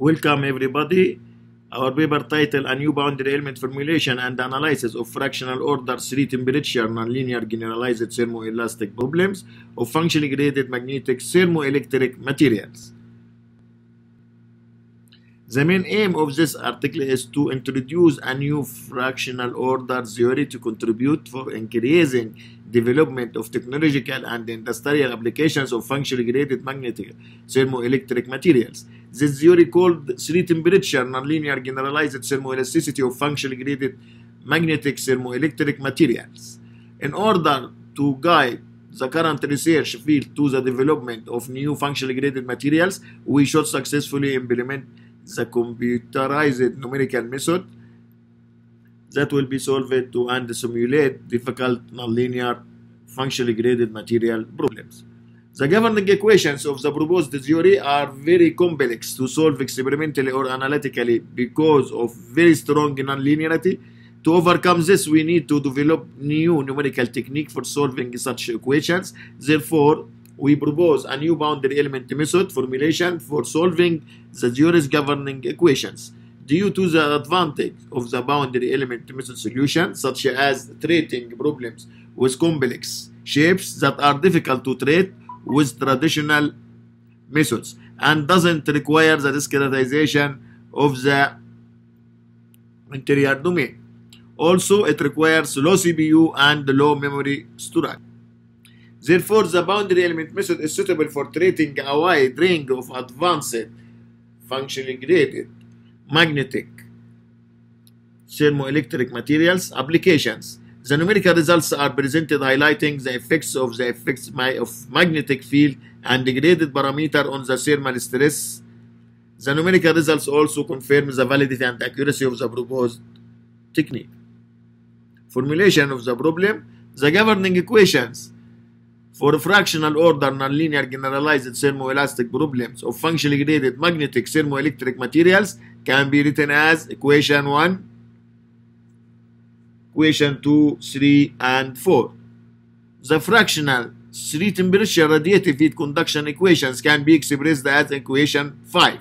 Welcome everybody. Our paper title A New Boundary Element Formulation and Analysis of Fractional Order 3 Temperature Nonlinear Generalized Thermoelastic Problems of Functionally Graded Magnetic Thermoelectric Materials. The main aim of this article is to introduce a new fractional order theory to contribute for increasing development of technological and industrial applications of functionally graded magnetic thermoelectric materials. This theory called three temperature nonlinear generalized thermoelasticity of functionally graded magnetic thermoelectric materials. In order to guide the current research field to the development of new functionally graded materials, we should successfully implement the computerized numerical method that will be solved to and simulate difficult nonlinear functionally graded material problems. The governing equations of the proposed theory are very complex to solve experimentally or analytically because of very strong nonlinearity. To overcome this, we need to develop new numerical technique for solving such equations. Therefore, we propose a new boundary element method formulation for solving the theory's governing equations. Due to the advantage of the boundary element method solution, such as treating problems with complex shapes that are difficult to treat with traditional methods and doesn't require the discretization of the interior domain. Also, it requires low CPU and low memory storage. Therefore, the boundary element method is suitable for treating a wide range of advanced functionally graded magnetic thermoelectric materials applications. The numerical results are presented highlighting the effects of the effects of magnetic field and degraded parameter on the thermal stress. The numerical results also confirm the validity and accuracy of the proposed technique. Formulation of the problem. The governing equations for fractional order nonlinear generalized thermoelastic problems of functionally graded magnetic thermoelectric materials can be written as equation 1, equation 2, 3, and 4. The fractional 3 temperature radiative heat conduction equations can be expressed as equation 5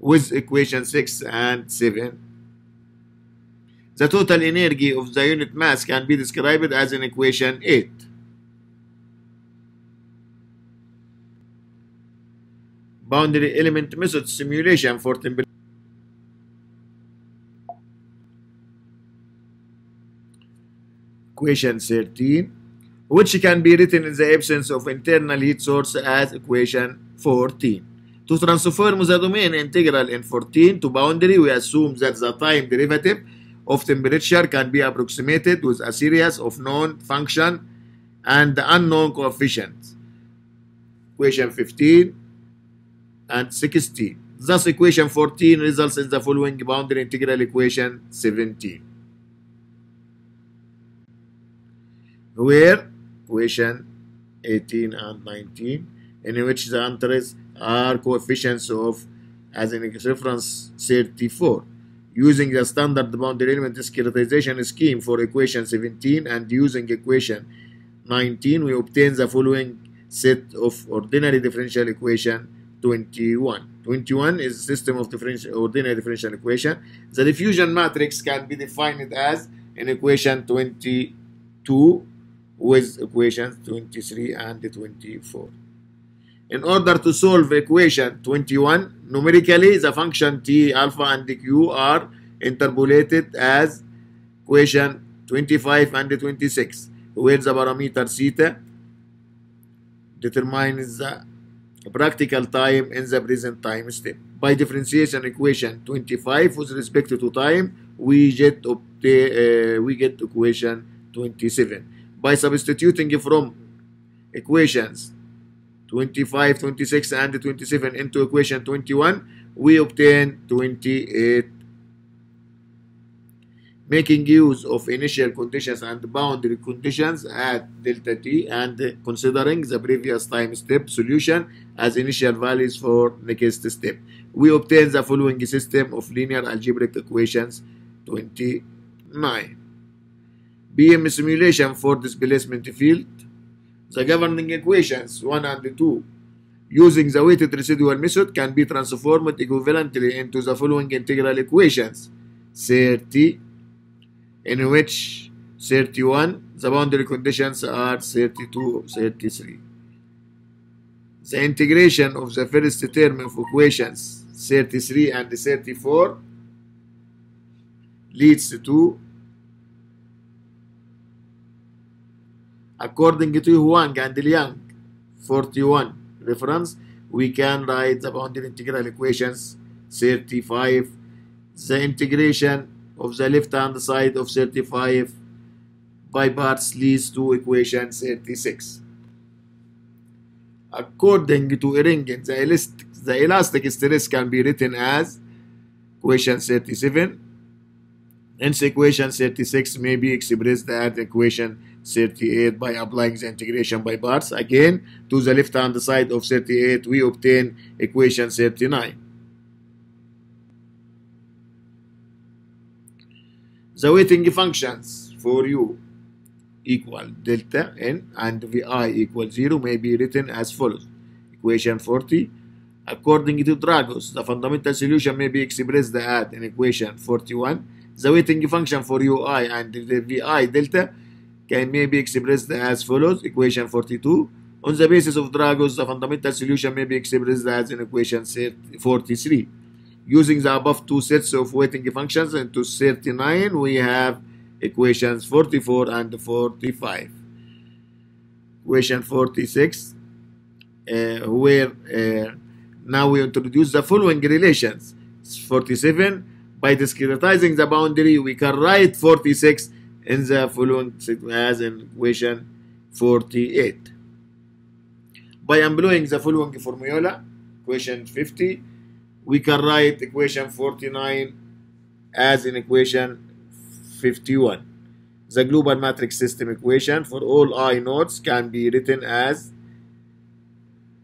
with equation 6 and 7. The total energy of the unit mass can be described as in equation 8. boundary element method simulation for temperature. Equation 13, which can be written in the absence of internal heat source as equation 14. To transform the domain integral in 14 to boundary, we assume that the time derivative of temperature can be approximated with a series of known function and unknown coefficients. Equation 15, and 16. Thus, equation 14 results in the following boundary integral equation 17. Where equation 18 and 19, in which the answers are coefficients of, as in reference 34. Using the standard boundary element discretization scheme for equation 17 and using equation 19, we obtain the following set of ordinary differential equation 21. 21 is system of differential, ordinary differential equation. The diffusion matrix can be defined as in equation 22 with equations 23 and 24. In order to solve equation 21, numerically the function t, alpha, and q are interpolated as equation 25 and 26, where the parameter theta determines the practical time in the present time step. By differentiation equation 25 with respect to time, we get uh, we get equation 27. By substituting from equations 25, 26, and 27 into equation 21, we obtain 28 making use of initial conditions and boundary conditions at delta t and considering the previous time step solution as initial values for next step. We obtain the following system of linear algebraic equations 29. BEM simulation for displacement field. The governing equations 1 and 2 using the weighted residual method can be transformed equivalently into the following integral equations 30 in which 31 the boundary conditions are 32 33 the integration of the first term of equations 33 and 34 leads to according to Huang and Liang 41 reference we can write the boundary integral equations 35 the integration of the left hand side of 35 by parts leads to equation 36 according to Eringen the elastic, the elastic stress can be written as equation 37 hence equation 36 may be expressed as equation 38 by applying the integration by parts. Again, to the left hand side of 38, we obtain equation 39. The weighting functions for u equal delta n and vi equal 0 may be written as follows. Equation 40. According to Dragos, the fundamental solution may be expressed as in equation 41. The weighting function for ui and the vi delta can may be expressed as follows? Equation 42 on the basis of Dragos the fundamental solution may be expressed as in equation 43 using the above two sets of weighting functions into 39 we have equations 44 and 45 equation 46 uh, where uh, now we introduce the following relations. 47 by discretizing the boundary we can write 46 in the following as in equation 48. By employing the following formula, equation 50, we can write equation 49 as in equation 51. The global matrix system equation for all i nodes can be written as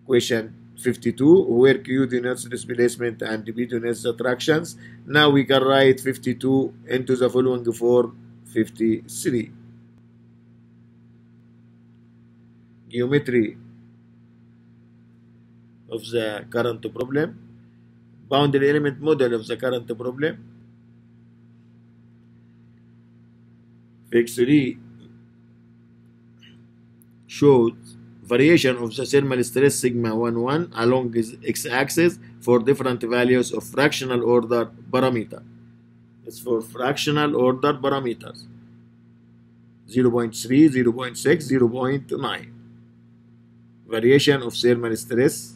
equation 52 where q denotes displacement and b denotes attractions. Now we can write 52 into the following form 53 geometry of the current problem. Boundary element model of the current problem. 3 shows variation of the thermal stress sigma 1 1 along the x-axis for different values of fractional order parameter is for fractional order parameters 0.3, 0.6, 0.9. Variation of thermal stress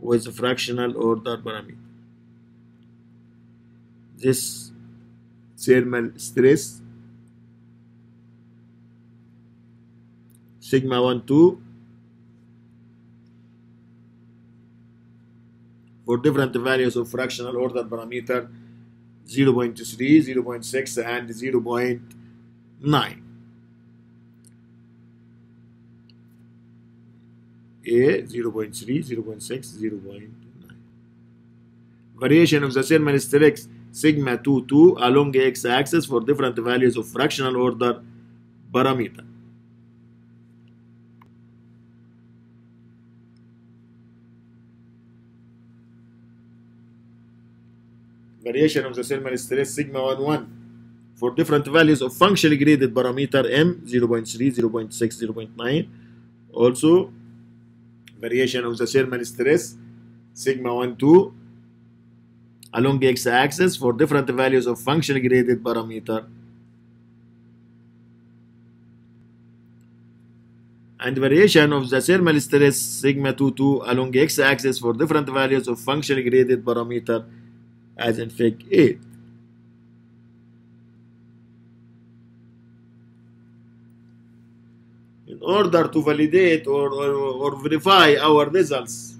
with fractional order parameter. This thermal stress sigma 1 2 for different values of fractional order parameter 0.3, 0.6 and 0.9. A 0.3, 0.6, 0.9. Variation of the thermal stress sigma 2 2 along the x-axis for different values of fractional order parameter. Variation of the thermal stress sigma 1 1 for different values of functionally graded parameter m 0.3 0.6 0.9 also variation of the thermal stress sigma 1 2 along the x-axis for different values of functionally graded parameter and variation of the thermal stress sigma 2 2 along the x-axis for different values of functionally graded parameter as in fig 8. In order to validate or, or, or verify our results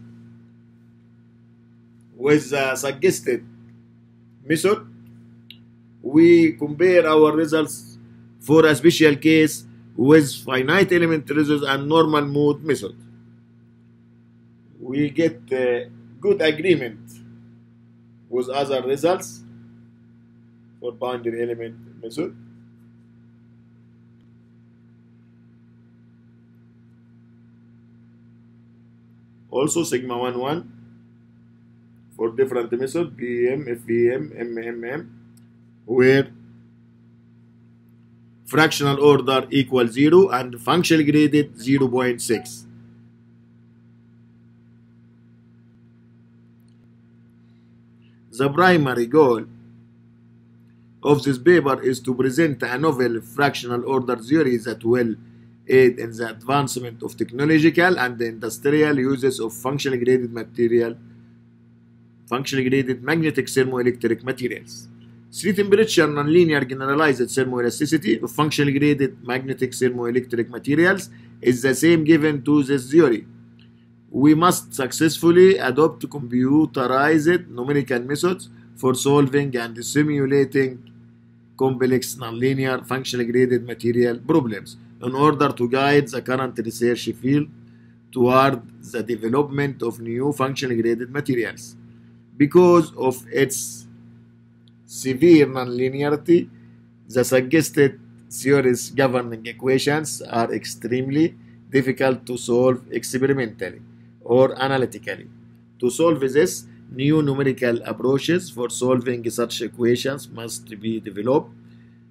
with the suggested method, we compare our results for a special case with finite element results and normal mode method. We get uh, good agreement with other results for boundary element method. also sigma 1 1 for different method BEM, FEM, MMM where fractional order equal 0 and functional graded 0.6 The primary goal of this paper is to present a novel fractional order theory that will aid in the advancement of technological and industrial uses of functionally graded material, functionally graded magnetic thermoelectric materials. Three temperature nonlinear generalized thermoelasticity of functionally graded magnetic thermoelectric materials is the same given to this theory we must successfully adopt computerized numerical methods for solving and simulating complex nonlinear functionally graded material problems in order to guide the current research field toward the development of new functionally graded materials. Because of its severe nonlinearity, the suggested theories governing equations are extremely difficult to solve experimentally or analytically. To solve this, new numerical approaches for solving such equations must be developed.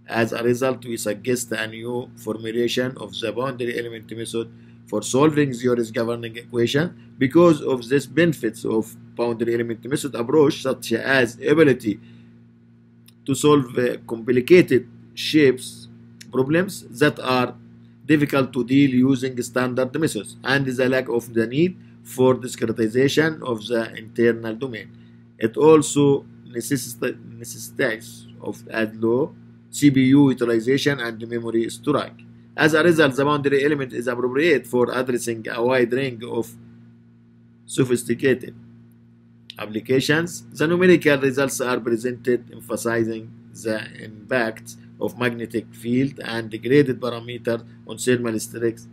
As a result, we suggest a new formulation of the boundary element method for solving theories governing equation because of these benefits of boundary element method approach such as ability to solve uh, complicated shapes problems that are difficult to deal using standard methods and the lack of the need for discretization of the internal domain. It also necessitates of add low CPU utilization and memory storage. As a result, the boundary element is appropriate for addressing a wide range of sophisticated applications. The numerical results are presented emphasizing the impact of magnetic field and graded parameter on thermal stress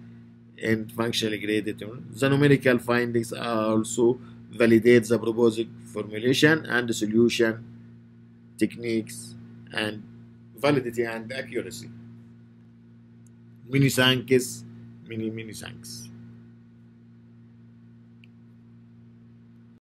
and functionally graded. The numerical findings also validate the proposed formulation and solution techniques and validity and accuracy. Many thanks, many, many thanks.